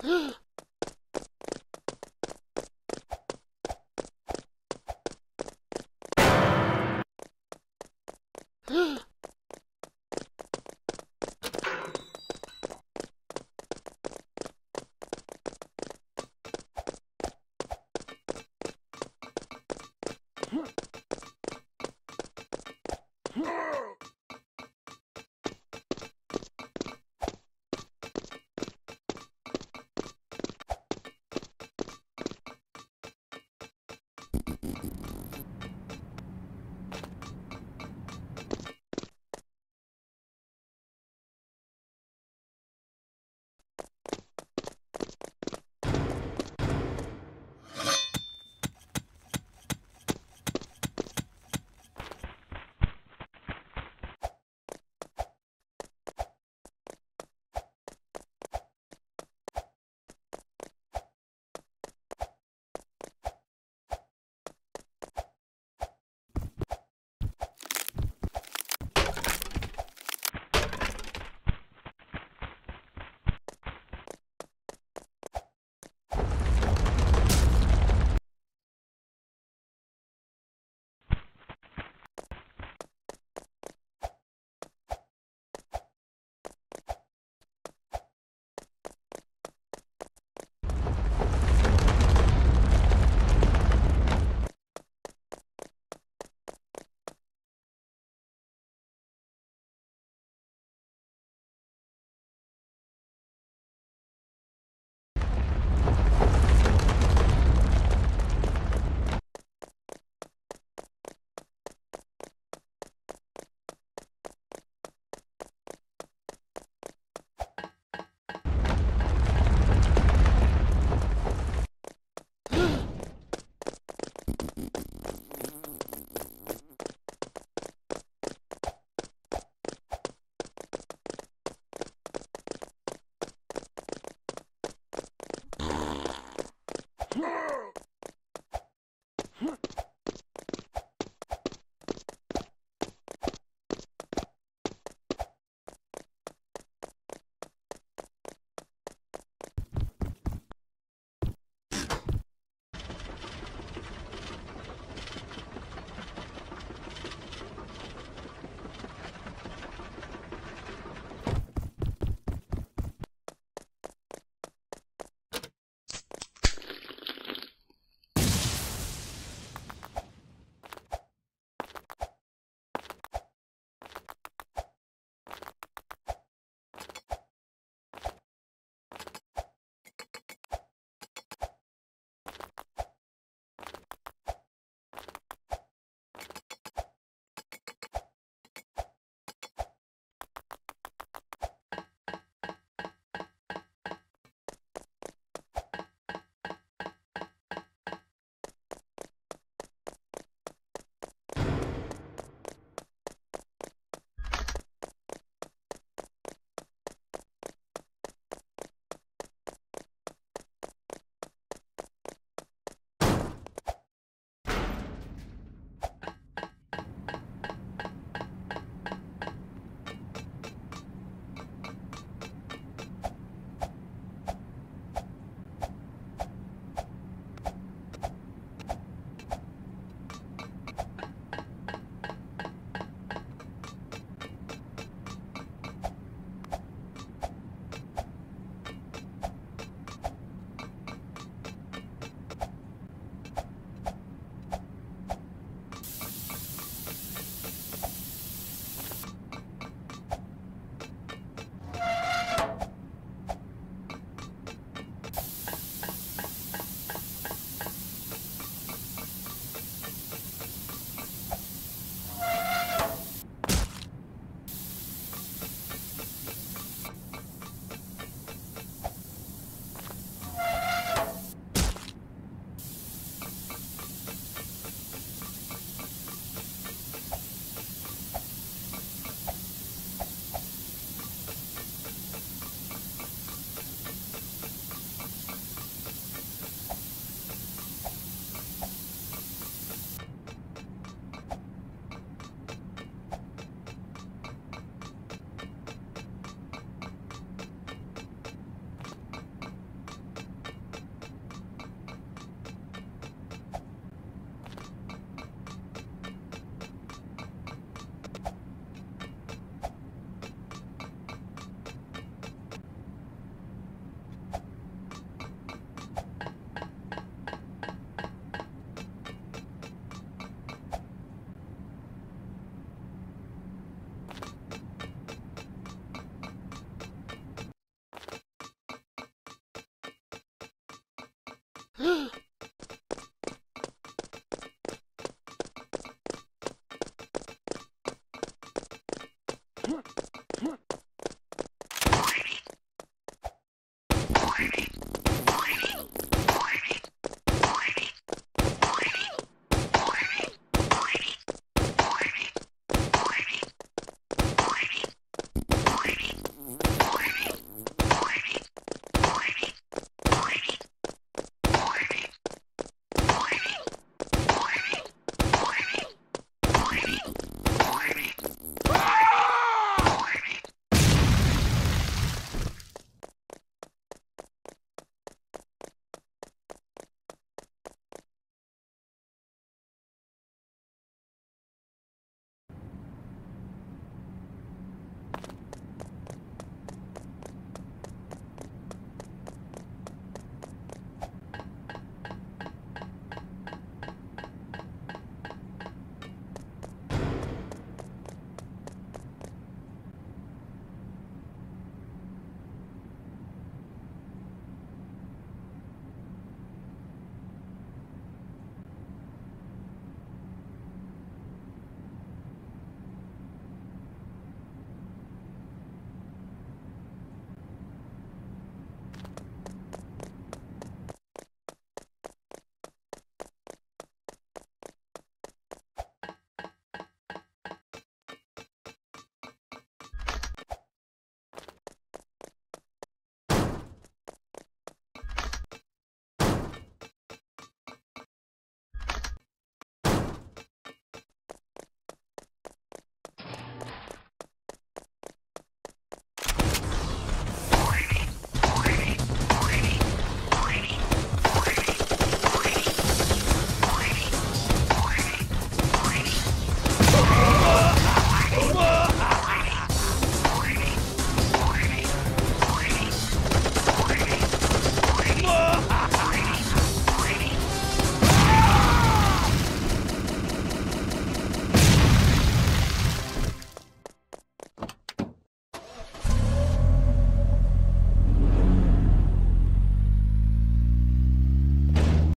Huh.